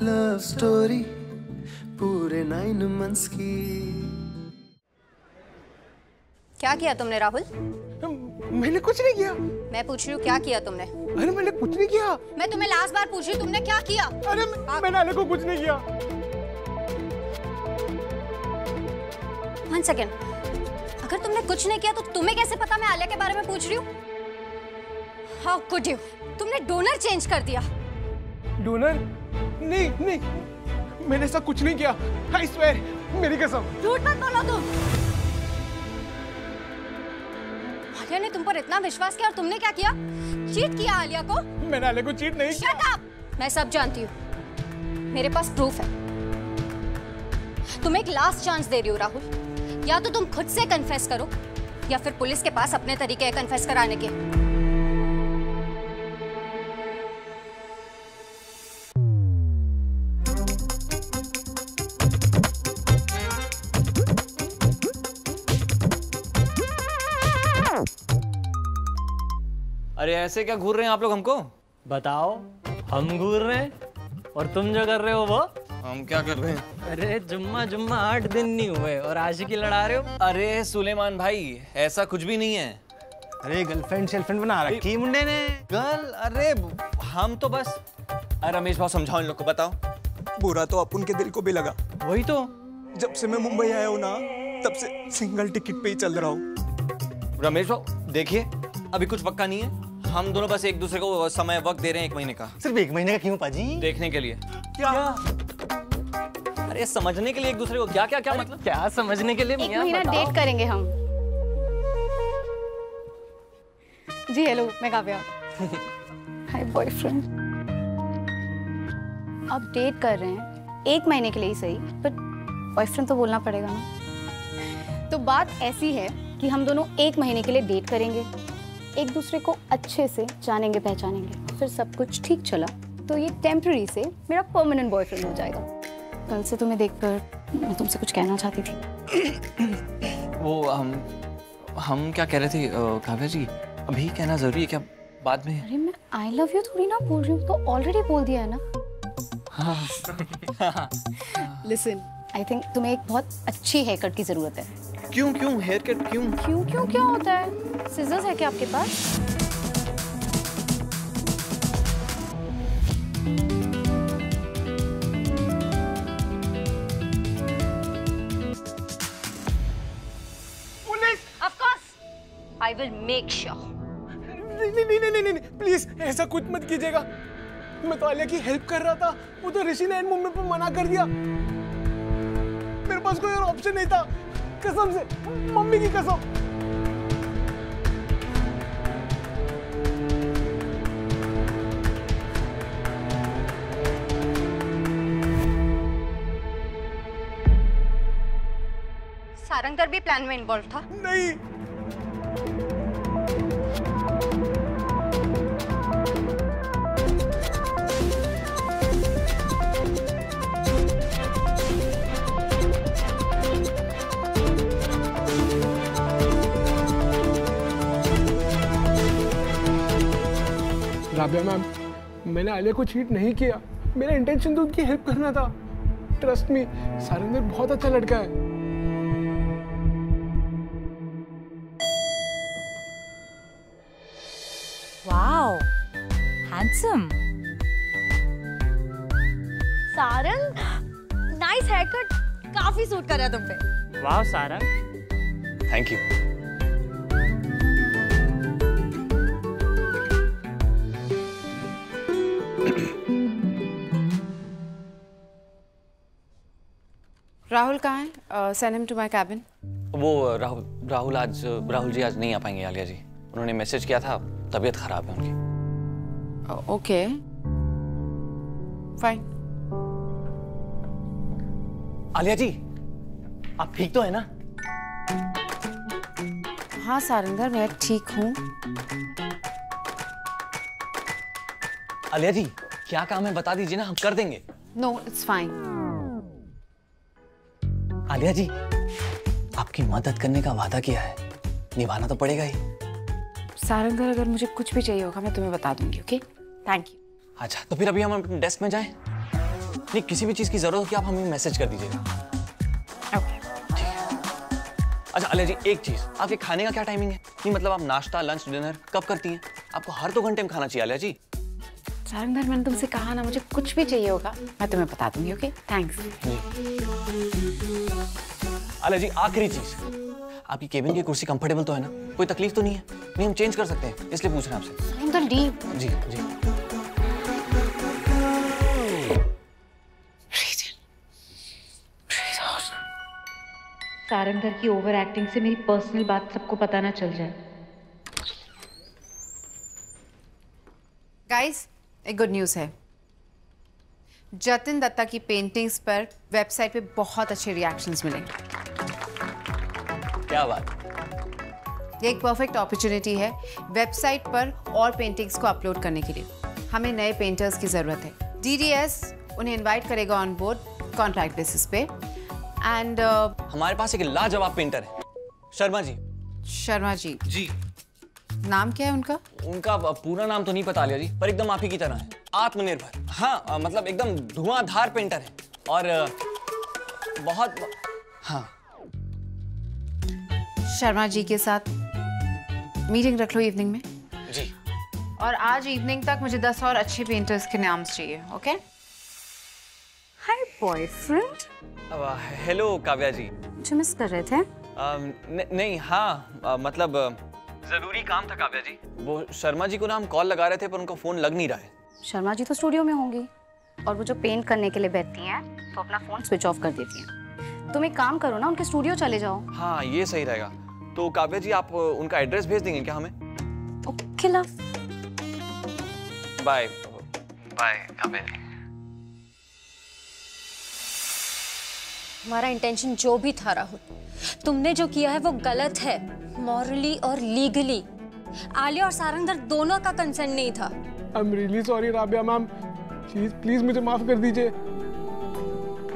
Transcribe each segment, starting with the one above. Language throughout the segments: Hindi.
लव स्टोरी पूरे नाइन मंथ्स की। क्या किया तुमने राहुल? मैंने कुछ नहीं किया। मैं पूछ रही हूँ क्या किया तुमने? अरे मैंने कुछ नहीं किया। मैं तुम्हें लास्ट बार पूछ रही हूँ तुमने क्या किया? अरे मैं- मैंने आले को कुछ नहीं किया। वन सेकेंड अगर तुमने कुछ नहीं किया तो तुम्हें कैसे पता मैं आलिया के बारे में पूछ रही हूँ? हाउ कुड यू तुमने डोनर चेंज कर दिया। डोनर? नहीं नहीं। मैंने ऐसा कुछ नहीं किया। आई स्वेयर मेरी कसम। झूठ मत बोलो तुम। आलिया ने तुम पर इतना विश्वास किया और तुमने क्या किया? चीट किया आलिया को? मैंने आले को चीट नहीं किया। शट अप मैं सब जानती हूँ। मेरे पास प्रूफ है। तुम्हें एक लास्ट चांस दे रही हो राहुल। या तो तुम खुद से कन्फेस करो या फिर पुलिस के पास अपने तरीके कन्फेस कराने के। ऐसे क्या घूर रहे हैं आप लोग हमको? बताओ हम घूर रहे हैं? और तुम जो कर रहे हो वो? हम क्या कर रहे हैं? अरे जुम्मा जुम्मा आठ दिन नहीं हुए और आशिकी लड़ा रहे हो? अरे सुलेमान भाई ऐसा कुछ भी नहीं है। अरे गर्लफ्रेंड सेल्फ्रेंड बना रखी मुंडे ने। गर्ल अरे हम तो बस। अरे रमेश भाव समझाओ इन लोग को बताओ। बुरा तो अपन के दिल को भी लगा। वही तो। जब से मैं मुंबई आया हूँ ना तब से सिंगल टिकट पे ही चल रहा हूँ। रमेश भाव देखिए अभी कुछ पक्का नहीं है। हम दोनों बस एक दूसरे को समय वक्त दे रहे हैं एक महीने का। सिर्फ़ एक महीने का क्यों पाजी? देखने के लिए। क्या? अरे समझने के लिए एक दूसरे को। क्या क्या क्या मतलब? क्या समझने के लिए एक महीना डेट करेंगे हम। जी हेलो मैं काव्या। हाय बॉयफ्रेंड अब डेट कर रहे हैं एक महीने के लिए ही सही बट बॉयफ्रेंड तो बोलना पड़ेगा ना। तो बात ऐसी है कि हम दोनों एक महीने के लिए डेट करेंगे। एक दूसरे को अच्छे से जानेंगे पहचानेंगे। फिर सब कुछ ठीक चला तो ये टेम्पररी से मेरा परमानेंट बॉयफ्रेंड हो जाएगा। कल से तुम्हें देखकर मैं तुमसे कुछ कहना चाहती थी। वो हम हम क्या कह रहे थे काव्या जी? अभी कहना ज़रूरी है क्या बाद में? अरे मैं आई लव यू थोड़ी ना बोल रही हूँ तो ऑलरेडी बोल दिया है ना? लिसन आई थिंक तुम्हें एक बहुत अच्छी हेयर कट की ज़रूरत है। क्यों क्यों हेयर कट क्यों? क्यों क्यों क्या होता है? सिजर्स है क्या आपके पास? Police of course I will make sure नहीं नहीं नहीं नहीं नहीं नहीं प्लीज़ ऐसा कुछ मत कीजिएगा। मैं तो आलिया की हेल्प कर रहा था। वो तो ऋषि ने एंड मोमेंट पर मना कर दिया। मेरे पास कोई और ऑप्शन नहीं था। कसम से मम्मी की कसम। सारंगदर भी प्लान में इन्वॉल्व था। नहीं। राबिया मैम मैंने आलिया को चीट नहीं किया। मेरा इंटेंशन तो उनकी हेल्प करना था। ट्रस्ट मी सारंगर बहुत अच्छा लड़का है। Wow handsome Sarang nice haircut काफ़ी सूट कर रहा है तुम पे। वाह सारा थैंक यू राहुल कहाँ है? Send him to my cabin वो राहुल राहुल आज राहुल जी आज नहीं आ पाएँगे आलिया जी। उन्होंने मैसेज किया था तबीयत खराब है उनकी। ओके फाइन आलिया जी आप ठीक तो है ना? हाँ सारिंदर मैं ठीक हूँ। आलिया जी क्या काम है? बता दीजिए ना हम कर देंगे। No it's fine Alia ji आपकी मदद करने का वादा किया है। निभाना तो पड़ेगा ही। सारिंदर अगर मुझे कुछ भी चाहिए होगा मैं तुम्हें बता दूँगी ओके? थैंक यू अच्छा तो फिर अभी हम अपने डेस्क में जाएँ? नहीं किसी भी चीज़ की ज़रूरत हो कि आप हमें मैसेज कर दीजिएगा। अच्छा अलिया जी एक चीज़। आपके खाने का क्या टाइमिंग है? नहीं मतलब आप नाश्ता लंच डिनर कब करती हैं? आपको हर दो घंटे में खाना चाहिए अलिया जी। सारंगधर मैंने तुमसे कहा ना मुझे कुछ भी चाहिए होगा मैं तुम्हें बता दूँगी ओके थैंक्स अलिया जी आखिरी चीज़। आपकी केबिन की कुर्सी कंफर्टेबल तो है ना? कोई तकलीफ़ तो नहीं है? नहीं हम चेंज कर सकते हैं इसलिए पूछ रहे हैं आपसे। लीव जी जी। सारंगधर की ओवर एक्टिंग से मेरी पर्सनल बात सबको पता ना चल जाए। गाइस एक गुड न्यूज़ है। जतिन दत्ता की पेंटिंग्स पर वेबसाइट पे बहुत अच्छे रिएक्शंस मिले। क्या बात? ये एक परफेक्ट अपॉर्चुनिटी है वेबसाइट पर और पेंटिंग्स को अपलोड करने के लिए। हमें नए पेंटर्स की ज़रूरत है। डीडीएस उन्हें इनवाइट करेगा ऑन बोर्ड कॉन्ट्रैक्ट बेसिस पे। एंड uh, हमारे पास एक लाजवाब पेंटर है। शर्मा जी। शर्मा जी। जी। नाम क्या है उनका? उनका पूरा नाम तो नहीं पता लिया जी पर एकदम आप ही की तरह है। आत्मनिर्भर। हाँ मतलब एकदम धुआंधार पेंटर है। और बहुत हाँ। शर्मा जी के साथ मीटिंग रख लो इवनिंग में। जी। और आज इवनिंग तक मुझे दस और अच्छे पेंटर्स के नाम चाहिए okay hi boyfriend hello Kavya ji. मुझे मिस कर रहे थे? अ, न, नहीं हाँ अ, मतलब अ, ज़रूरी काम था काव्या जी। वो शर्मा जी को ना हम कॉल लगा रहे थे पर उनका फ़ोन लग नहीं रहा है। शर्मा जी तो स्टूडियो में होंगी। और वो जो पेंट करने के लिए बैठती हैं तो अपना फ़ोन स्विच ऑफ़ कर देती हैं। तुम एक काम करो ना उनके स्टूडियो चले जाओ। हाँ ये सही रहेगा। तो काव्या जी आप उनका एड्रेस भेज देंगे क्या हमें? Okay love bye bye Kavya ji. हमारा इंटेंशन जो भी था राहुल तुमने जो किया है वो गलत है मॉरली और लीगली आलिया और सारंगधर दोनों का कंसेंट नहीं था। I am really sorry Rabia ma'am. Please please मुझे माफ़ कर दीजिए।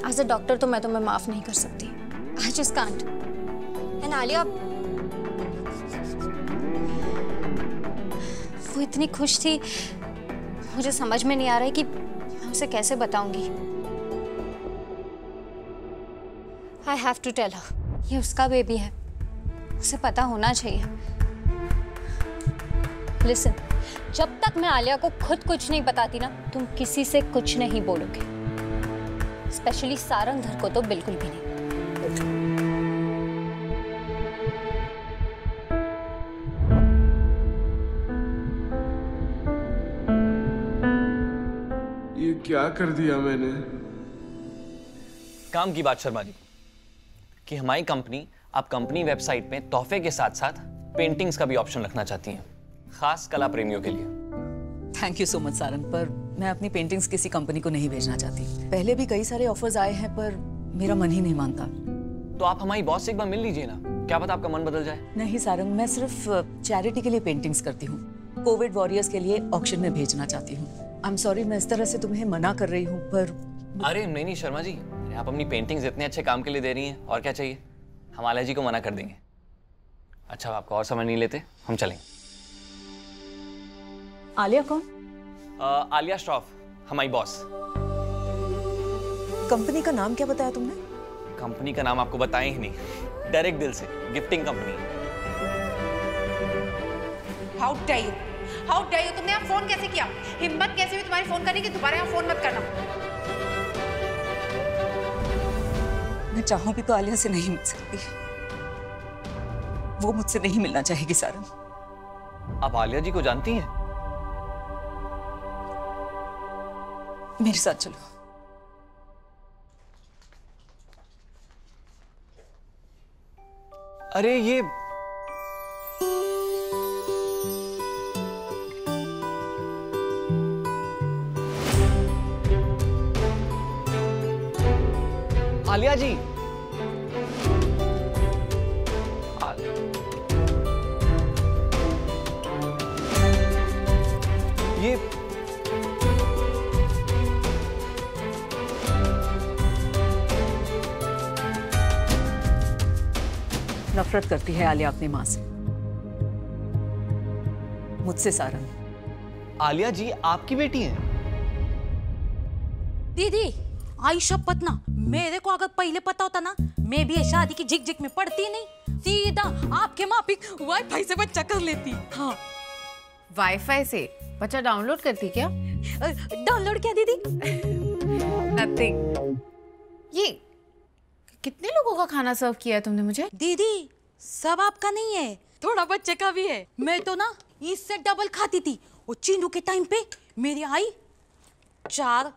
एज अ डॉक्टर तो मैं तुम्हें माफ़ नहीं कर सकती। I just can't and Alia वो इतनी खुश थी मुझे समझ में नहीं आ रहा है कि मैं उसे कैसे बताऊँगी। I have to tell her ये उसका बेबी है। उसे पता होना चाहिए। लिसन जब तक मैं आलिया को खुद कुछ नहीं बताती ना तुम किसी से कुछ नहीं बोलोगे। स्पेशली सारंग सारंगधर को तो बिल्कुल भी नहीं। ये क्या कर दिया मैंने? काम की बात शर्मा जी। कि हमारी कंपनी आप कंपनी वेबसाइट में तोहफे के साथ साथ पेंटिंग्स का भी ऑप्शन रखना चाहती हैं खास कला प्रेमियों के लिए। Thank you so much Sarang पर मैं अपनी पेंटिंग्स किसी कंपनी को नहीं भेजना चाहती। पहले भी कई सारे ऑफर्स आए हैं पर मेरा मन ही नहीं मानता। तो आप हमारी बॉस से एक बार मिल लीजिए ना। क्या पता आपका मन बदल जाए? नहीं सारंग मैं सिर्फ़ चैरिटी के लिए पेंटिंग्स करती हूँ। कोविड वॉरियर्स के लिए ऑक्शन में भेजना चाहती हूँ। आई एम सॉरी मैं इस तरह से तुम्हें मना कर रही हूँ पर अरे नहीं नहीं शर्मा जी आप अपनी पेंटिंग्स इतने अच्छे काम के लिए दे रही हैं और क्या चाहिए? हम आलिया जी को मना कर देंगे। अच्छा आपको और समय नहीं लेते? हम चलेंगे। आलिया कौन? अ, आलिया श्रॉफ हमारी बॉस कंपनी का नाम क्या बताया तुमने? कंपनी का नाम आपको बताया ही नहीं। डायरेक्ट दिल से gifting company how dare you how dare you तुमने यहाँ फ़ोन कैसे किया? हिम्मत कैसे हुई तुम्हारी फ़ोन करने की? दोबारा यहाँ फ़ोन मत करना। मैं चाहूँ भी तो आलिया से नहीं मिल सकती। वो मुझसे नहीं मिलना चाहेगी सारंग आप आलिया जी को जानती हैं? मेरे साथ चलो। अरे ये आलिया जी। आ- ये नफरत करती है आलिया अपनी माँ से। मुझसे सारंग आलिया जी आपकी बेटी हैं। दीदी आई शपथ ना मेरे को अगर पहले पता होता ना मैं भी शादी की झिक झिक में पड़ती नहीं। सीधा आपके माफिक वाईफाई से बच्चा कर लेती। हाँ। वाईफाई से? बच्चा डाउनलोड करती क्या? डाउनलोड क्या दीदी? नथिंग ये कितने लोगों का खाना सर्व किया है तुमने मुझे? दीदी सब आपका नहीं है। थोड़ा बच्चे का भी है। मैं तो ना इससे डबल खाती थी। और चीनू के टाइम पे मेरी आई चार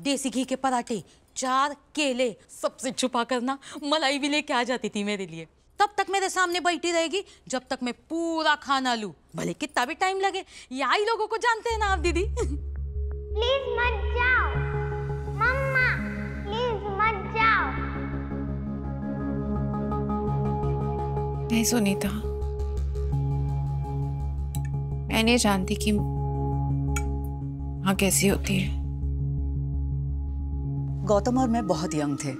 देसी घी के पराठे। चार केले सबसे छुपा करना मलाई भी लेके आ जाती थी मेरे लिए। तब तक मेरे सामने बैठी रहेगी जब तक मैं पूरा खाना लूँ। भले कितना भी टाइम लगे ये आई लोगों को जानते हैं ना आप दीदी। प्लीज़ मत जाओ। मम्मा प्लीज़ मत जाओ। नहीं सुनीता। मैं नहीं जानती कि हाँ कैसी होती है। गौतम और मैं बहुत यंग थे।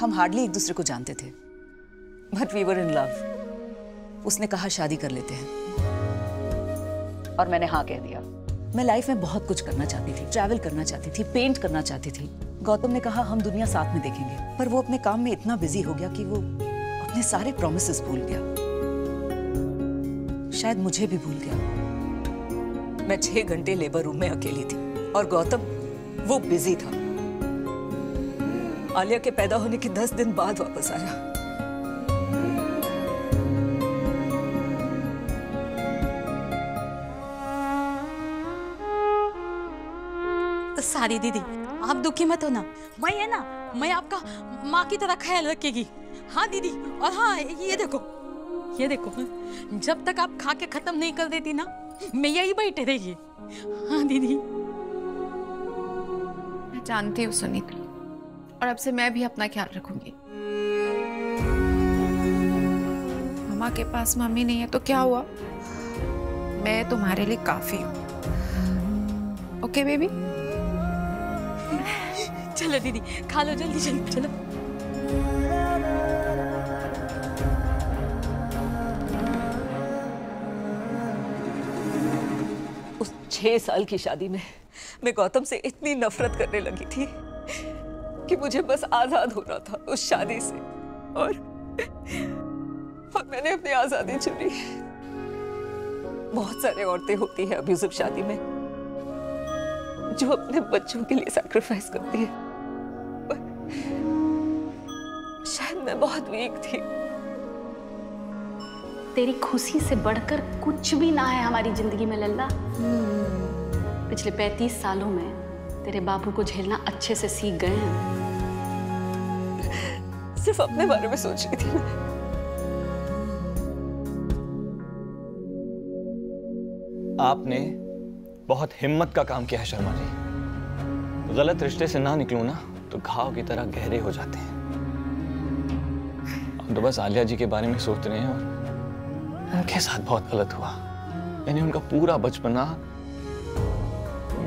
हम हार्डली एक दूसरे को जानते थे। But we were in love उसने कहा, शादी कर लेते हैं। और मैंने हाँ कह दिया। मैं लाइफ में बहुत कुछ करना चाहती थी। ट्रैवल करना चाहती थी। पेंट करना चाहती थी। गौतम ने कहा, हम दुनिया साथ में देखेंगे। पर वो अपने काम में इतना बिज़ी हो गया कि वो अपने सारे प्रोमिस भूल गया। शायद मुझे भी भूल गया। मैं छह घंटे लेबर रूम में अकेली थी। और गौतम, वो बिज़ी था। आलिया के पैदा होने के दस दिन बाद वापस आया। सारी दीदी आप दुखी मत हो ना मैं है ना मैं आपका माँ की तरह ख्याल रखेगी। हाँ दीदी और हाँ ये देखो ये देखो जब तक आप खा के खत्म नहीं कर देती ना मैं यही बैठे रहेगी हाँ दीदी। मैं जानती हूँ सुनीता। और अब से मैं भी अपना ख्याल रखूँगी। मम्मा के पास मम्मी नहीं है तो क्या हुआ? मैं तुम्हारे लिए काफ़ी हूँ। ओके बेबी चलो दीदी, खा लो जल्दी जल्दी चलो। उस छह साल की शादी में मैं गौतम से इतनी नफरत करने लगी थी। कि मुझे बस आज़ाद होना था उस शादी से। और और मैंने अपनी आज़ादी चुनी। बहुत सारे औरतें होती हैं अब्यूजिव शादी में जो अपने बच्चों के लिए सैक्रिफाइस करती है। शायद मैं बहुत वीक थी। तेरी खुशी से बढ़कर कुछ भी ना है हमारी ज़िंदगी में लल्ला। पिछले पैंतीस सालों में तेरे बाबू को झेलना अच्छे से सीख गए हैं। सिर्फ़ अपने बारे में सोच रही थी मैं। आपने बहुत हिम्मत का काम किया है शर्मा जी। गलत रिश्ते से ना निकलूं ना तो घाव की तरह गहरे हो जाते हैं। हम तो बस आलिया जी के बारे में सोच रहे हैं और उनके साथ बहुत गलत हुआ। यानी उनका पूरा बचपना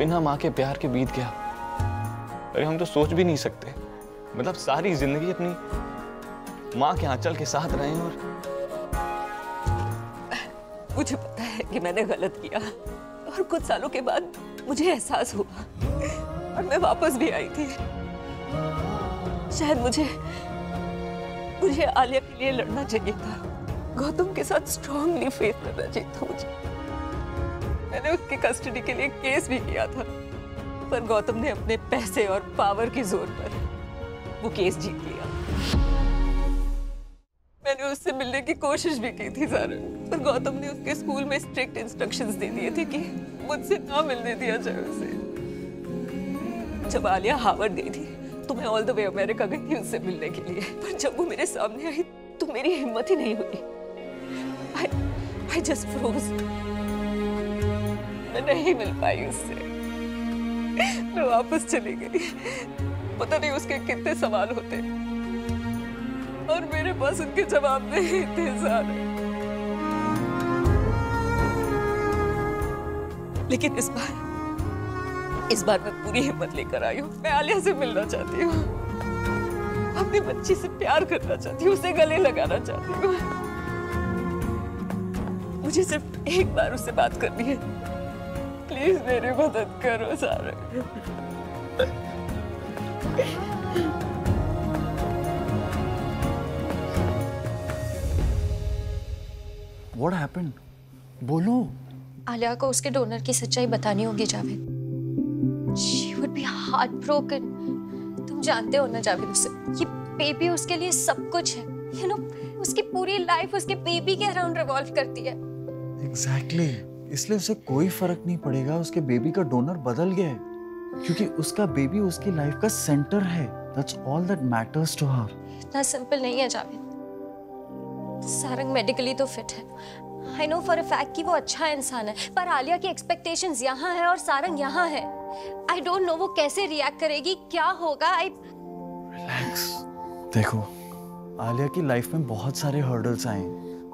बिना माँ के प्यार के बीत गया। अरे हम तो सोच भी नहीं सकते। मतलब सारी ज़िंदगी अपनी माँ के आंचल के साथ रहे और मुझे पता है कि मैंने गलत किया। और कुछ सालों के बाद मुझे एहसास हुआ और मैं वापस भी आई थी। शायद मुझे मुझे आलिया के लिए लड़ना चाहिए था। गौतम के साथ स्ट्रांगली फेस करना चाहिए था मुझे मैंने उसकी कस्टडी के लिए केस भी किया था। पर गौतम ने अपने पैसे और पावर के ज़ोर पर वो केस जीत लिया। मैंने उससे मिलने की कोशिश भी की थी सर। पर गौतम ने उसके स्कूल में स्ट्रिक्ट इंस्ट्रक्शंस दे दिए थे कि मुझसे ना मिलने दिया जाए उसे। जब आलिया हार्वर्ड गई थी तो मैं ऑल द वे अमेरिका गई थी उससे मिलने के लिए। पर जब वो मेरे सामने आई तो मेरी हिम्मत ही नहीं हुई। आई जस्ट फ्रोज मैं नहीं मिल पाई उससे। मैं वापस चली गई। पता नहीं उसके कितने सवाल होते। और मेरे पास उनके जवाब नहीं थे सारे। लेकिन इस बार इस बार मैं पूरी हिम्मत लेकर आई हूँ। मैं आलिया से मिलना चाहती हूँ। अपनी बच्ची से प्यार करना चाहती हूँ, उसे गले लगाना चाहती हूँ। मुझे सिर्फ़ एक बार उससे बात करनी है। प्लीज़ मेरी मदद करो सारे। What happened? बोलो। आलिया को उसके डोनर की सच्चाई बतानी होगी Javed. She would be heart broken तुम जानते हो ना जावेद उसे। ये बेबी उसके लिए सब कुछ है। यू नो उसकी पूरी लाइफ उसके बेबी के अराउंड रिवॉल्व करती है। Exactly exactly. इसलिए उसे कोई फ़र्क नहीं पड़ेगा उसके बेबी का डोनर बदल गया है। क्योंकि उसका बेबी उसकी लाइफ का सेंटर है। That's all that matters to her इतना सिंपल नहीं है जावेद। सारंग मेडिकली तो फिट है। I know for a fact कि वो अच्छा इंसान है पर आलिया की एक्सपेक्टेशंस यहाँ है और सारंग यहाँ है। आई डोंट नो वो कैसे रिएक्ट करेगी क्या होगा आई रिलैक्स देखो आलिया की लाइफ में बहुत सारे हर्डल्स आए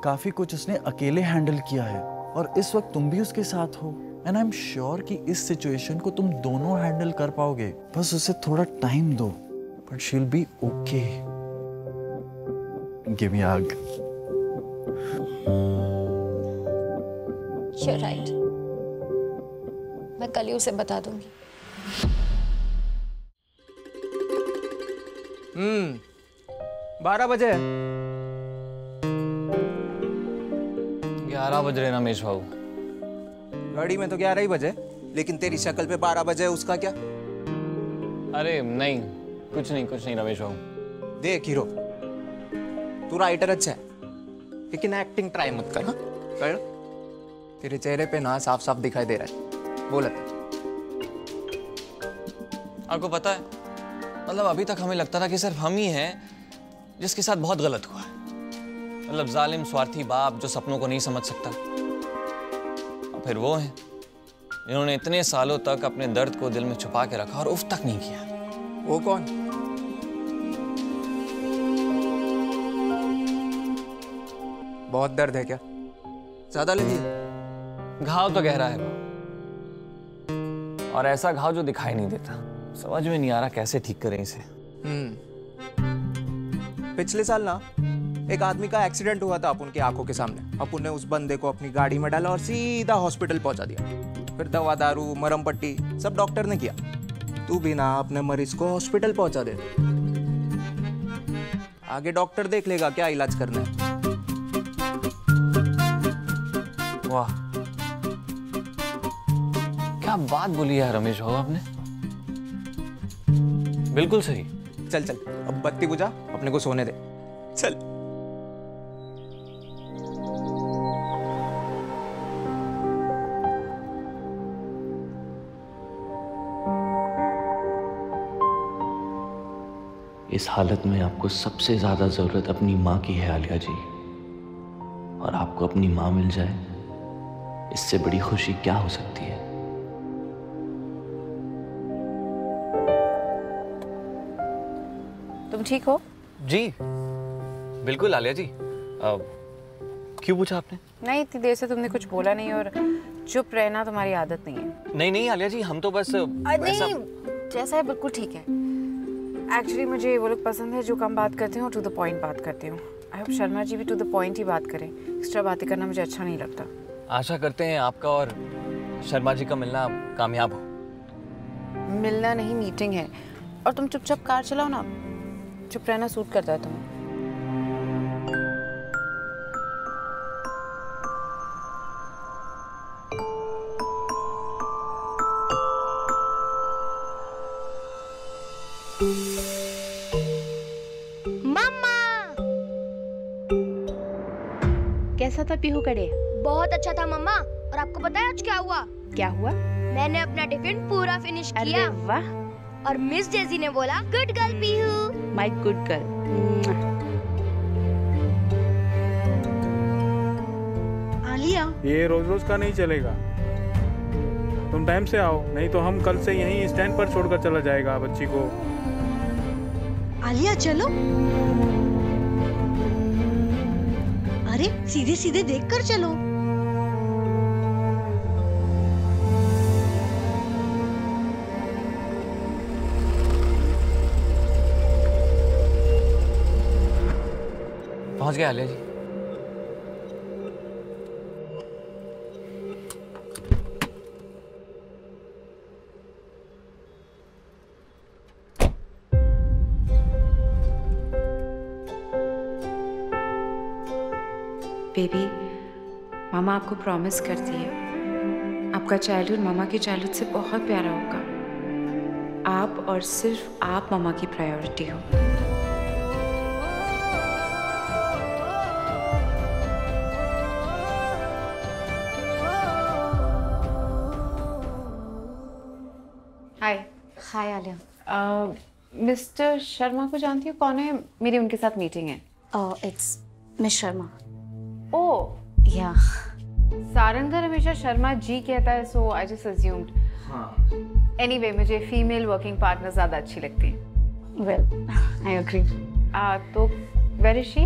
काफ़ी कुछ उसने अकेले हैंडल किया है। और इस वक्त तुम भी उसके साथ हो। एंड आई एम श्योर कि इस सिचुएशन को तुम दोनों हैंडल कर पाओगे। बस उसे थोड़ा टाइम दो but she will be okay give me hug You're right. मैं कल ही उसे बता दूँगी। हम्म बारह बजे ग्यारह बज रहे रमेश बाबू गाड़ी में तो ग्यारह ही बजे लेकिन तेरी शक्ल पे बारह बजे उसका क्या? अरे नहीं कुछ नहीं कुछ नहीं रमेश बाबू देख हीरो तू राइटर अच्छा है लेकिन एक्टिंग ट्राई मत कर हाँ? कर। तेरे चेहरे पे ना साफ़ साफ़ दिखाई दे रहा है। बोला। आपको पता है मतलब अभी तक हमें लगता था कि सिर्फ़ हम ही हैं जिसके साथ बहुत गलत हुआ है। मतलब जालिम स्वार्थी बाप जो सपनों को नहीं समझ सकता। और फिर वो हैं जिन्होंने इतने सालों तक अपने दर्द को दिल में छुपा के रखा और उफ तक नहीं किया। वो कौन? बहुत दर्द है क्या? ज़्यादा लगी घाव तो गहरा है। और ऐसा घाव जो दिखाई नहीं देता। समझ में नहीं आ रहा कैसे ठीक करें इसे। हम्म। पिछले साल ना एक आदमी का एक्सीडेंट हुआ था अपन की आँखों के सामने। अपन ने उस बंदे को अपनी गाड़ी में डाला और सीधा हॉस्पिटल पहुँचा दिया। फिर दवा दारू मरम पट्टी सब डॉक्टर ने किया। तू भी ना अपने मरीज़ को हॉस्पिटल पहुँचा दे। आगे डॉक्टर देख लेगा क्या इलाज करना है। वाह। क्या बात बोली है रमेश बाबू आपने? बिल्कुल सही। चल चल। अब बत्ती बुझा अपने को सोने दे। चल। इस हालत में आपको सबसे ज़्यादा ज़रूरत अपनी माँ की है आलिया जी। और आपको अपनी माँ मिल जाए इससे बड़ी खुशी क्या हो सकती है? तुम ठीक हो? जी बिल्कुल आलिया जी। अब क्यों पूछा आपने? नहीं इतनी देर से तुमने कुछ बोला नहीं और चुप रहना तुम्हारी आदत नहीं है। नहीं नहीं आलिया जी हम तो बस नहीं जैसा है बिल्कुल ठीक है। एक्चुअली मुझे वो लोग पसंद है जो कम बात करते हैं और टू द पॉइंट बात करते हो। आई होप शर्मा जी भी टू द पॉइंट ही बात करें। एक्स्ट्रा बातें करना मुझे अच्छा नहीं लगता। आशा करते हैं आपका और शर्मा जी का मिलना कामयाब हो। मिलना नहीं मीटिंग है। और तुम चुपचाप कार चलाओ ना। चुप रहना सूट करता है तुम्हें। था पीहू कड़े। बहुत अच्छा था मम्मा। और आपको पता है आज क्या हुआ? क्या हुआ? मैंने अपना टिफ़िन पूरा फिनिश किया। वाह। और मिस जेजी ने बोला good girl Pihu my good girl Alia ये रोज रोज का नहीं चलेगा। तुम टाइम से आओ नहीं तो हम कल से यहीं स्टैंड पर छोड़कर चला जाएगा बच्ची को। आलिया चलो। अरे सीधे सीधे देखकर चलो। पहुँच गया आलिया जी। बेबी मामा आपको प्रॉमिस करती है। आपका चाइल्डहुड मामा के चाइल्डहुड से बहुत प्यारा होगा। आप और सिर्फ़ आप मामा की प्रायोरिटी हो। Hi hi Alia mister Sharma को जानती हो? कौन है? मेरी उनके साथ मीटिंग है। इट्स मिस शर्मा ओ या सारंगर हमेशा शर्मा जी कहता है सो आई जस्ट अज्यूम्ड हाँ. एनीवे मुझे फीमेल वर्किंग पार्टनर ज़्यादा अच्छी लगती है. वेल आई एग्री तो where is she